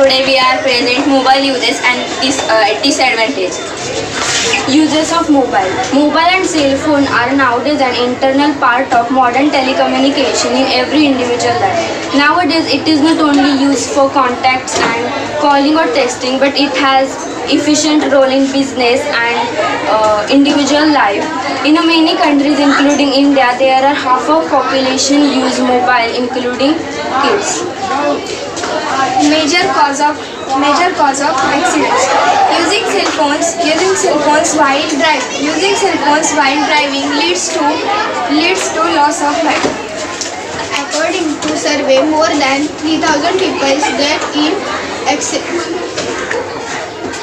Today we are present mobile uses and dis, uh, disadvantage. Uses of mobile. Mobile and cell phone are nowadays an internal part of modern telecommunication in every individual life. Nowadays, it is not only used for contacts and calling or texting, but it has efficient role in business and uh, individual life. In many countries, including India, there are half of population use mobile, including kids. Major cause of major cause of accidents. Using cell phones using cell phones while driving using cell phones while driving leads to leads to loss of life. According to survey more than 3000 people get in accident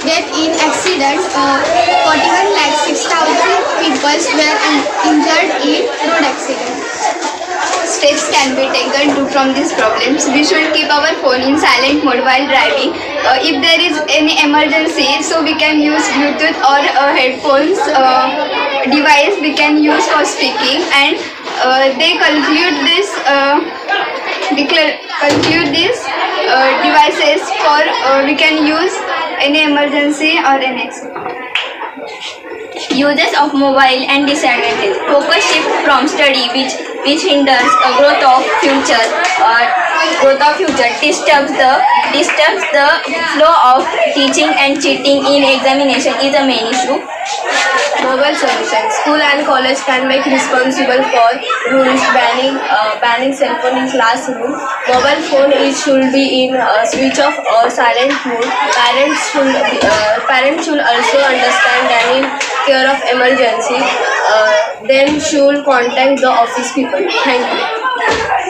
get in accident uh, 41 lakh 6000 people were in- injured in road accident Steps can be taken to from these problems. We should keep our phone in silent mode while driving. Uh, if there is any emergency, so we can use Bluetooth or uh, headphones uh, device we can use for speaking and uh, they conclude this uh, conclude these uh, devices for we can use any emergency or any uses of mobile and disadvantage focus shift from study which which hinders a growth of future or growth of future disturbs the disturbs the flow of teaching and cheating in examination is a main issue Mobile solutions. School and college can make responsible for rules banning uh, banning cell phone in classroom. Mobile phone is should be in uh, switch off or silent mode. Parents should uh, parents should also understand and in care of emergency, uh, then should contact the office people. Thank you.